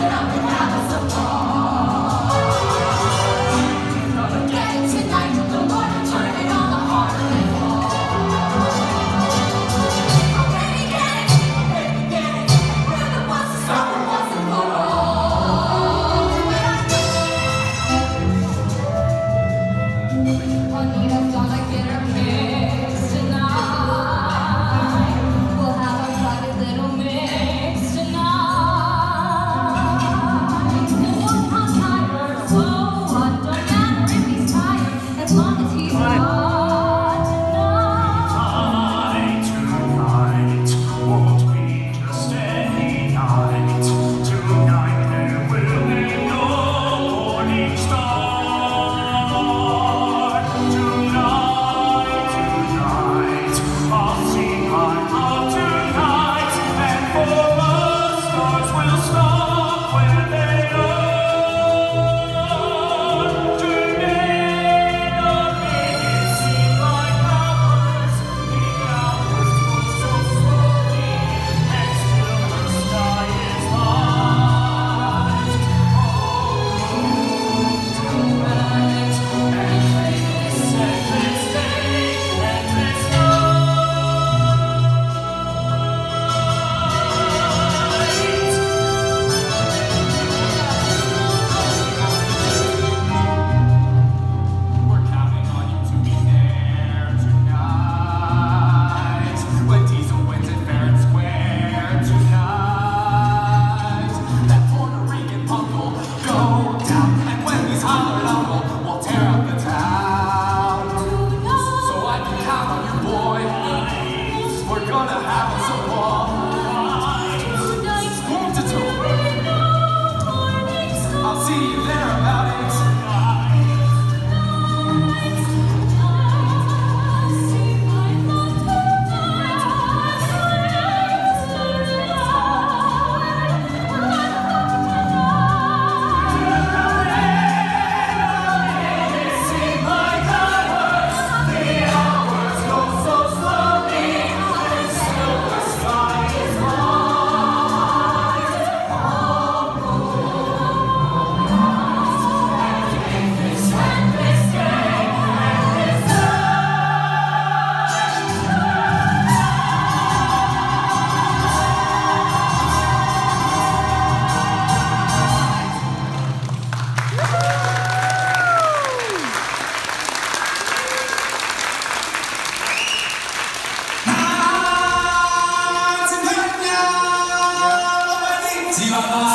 as long Shama.